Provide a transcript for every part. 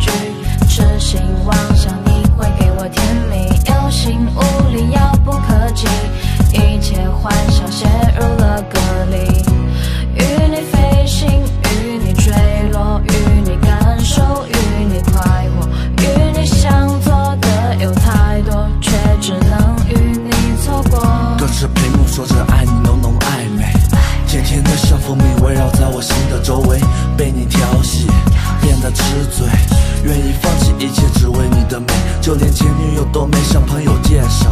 痴心妄想你会给我甜蜜有心无力遥不可及一切幻想写入了歌里与你飞行与你坠落与你感受与你快活与你想做的有太多却只能与你错过。隔着屏幕说着爱你浓浓暧昧甜甜的像蜂蜜围绕在我心的周围愿意放弃一切，只为你的美就连前女友都没向朋友介绍，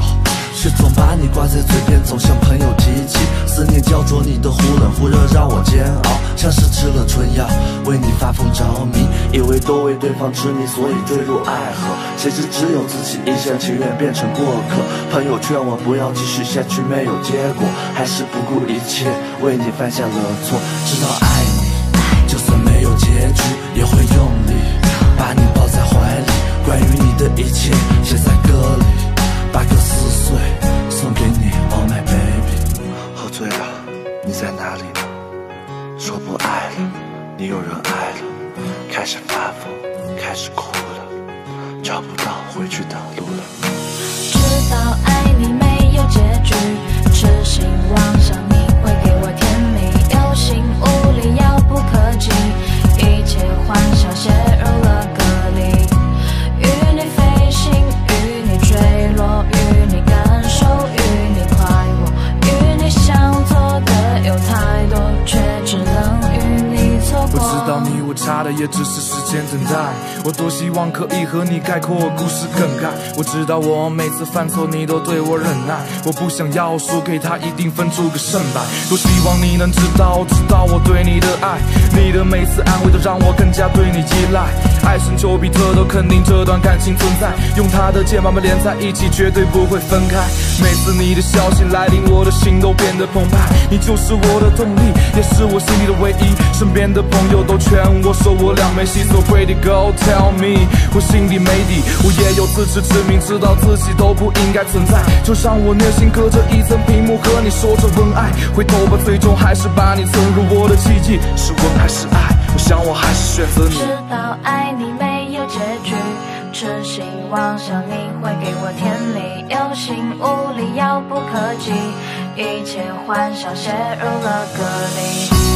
却总把你挂在嘴边，总向朋友提起。思念焦灼你的忽冷忽热，让我煎熬，像是吃了春药，为你发疯着迷，以为多为对方痴迷，所以坠入爱河。谁知只有自己一厢情愿变成过客。朋友劝我不要继续下去，没有结果，还是不顾一切为你犯下了错。知道爱你，就算没有结局，也会用力把你抱在怀里。关于你的一切写在歌里，把歌撕碎送给你，Oh my baby。喝醉了，你在哪里呢？说不爱了，你有人爱了，开始发疯，开始哭了，找不到回去的路了。知道到。你我差的也只是时间等待，我多希望可以和你概括故事梗概。我知道我每次犯错你都对我忍耐，我不想要输给他，一定分出个胜败。多希望你能知道，知道我对你的爱，你的每次安慰都让我更加对你依赖。爱神丘比特都肯定这段感情存在，用他的剑把我们连在一起，绝对不会分开。每次你的消息来临，我的心都变得澎湃，你就是我的动力，也是我心里的唯一。身边的朋友都劝我说我俩没戏，So pretty girl tell me，我心里没底，我也有自知之明，知道自己都不应该存在，就像我内心隔着一层屏幕和你说着文爱，回头吧，最终还是把你存入我的记忆，是吻还是爱？我想我还是选择你。知道爱你没有结局，痴心妄想你会给我甜蜜，有心无力，遥不可及，一切幻想陷入了隔离。